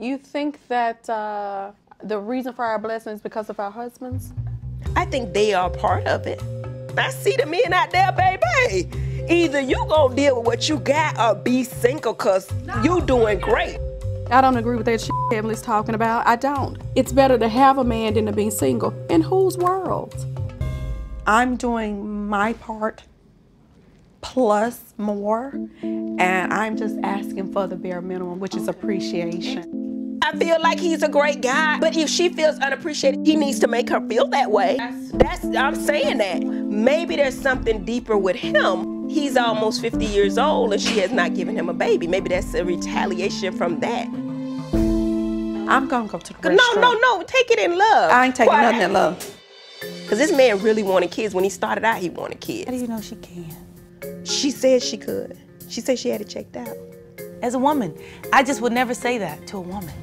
You think that uh, the reason for our blessing is because of our husbands? I think they are part of it. I see the men out there, baby. Either you gonna deal with what you got or be single cause you doing great. I don't agree with that shit Heavenly's talking about. I don't. It's better to have a man than to be single. In whose world? I'm doing my part plus more, and I'm just asking for the bare minimum, which is appreciation. I feel like he's a great guy, but if she feels unappreciated, he needs to make her feel that way. That's I'm saying that. Maybe there's something deeper with him. He's almost 50 years old and she has not given him a baby. Maybe that's a retaliation from that. I'm gonna go to the No, restaurant. no, no. Take it in love. I ain't taking Why? nothing in love. Cause this man really wanted kids. When he started out, he wanted kids. How do you know she can? She said she could. She said she had it checked out. As a woman, I just would never say that to a woman.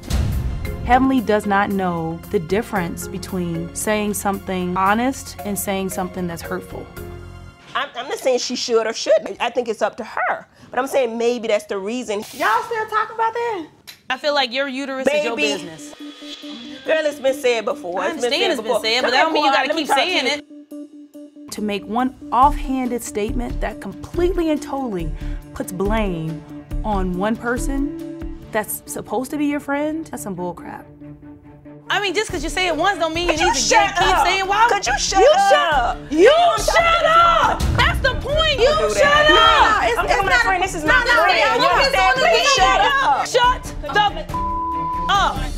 Heavenly does not know the difference between saying something honest and saying something that's hurtful. I'm, I'm not saying she should or shouldn't. I think it's up to her. But I'm saying maybe that's the reason. Y'all still talk about that? I feel like your uterus is your Baby. business. Girl, it's been said before. I understand It's been understand it's said been before. said, but that don't mean you gotta keep talk to saying it. To make one offhanded statement that completely and totally puts blame on one person that's supposed to be your friend, that's some bullcrap. I mean, just because you say it once don't mean you Could need you to shut get, keep up? saying why. Could you shut you up? Shut, you shut up. That's the point. You shut that. up. No, it's- I'm it's talking about not- friend. This is not no, friend. no, You no, understand? no, no, Please no, shut no. up. Shut the up.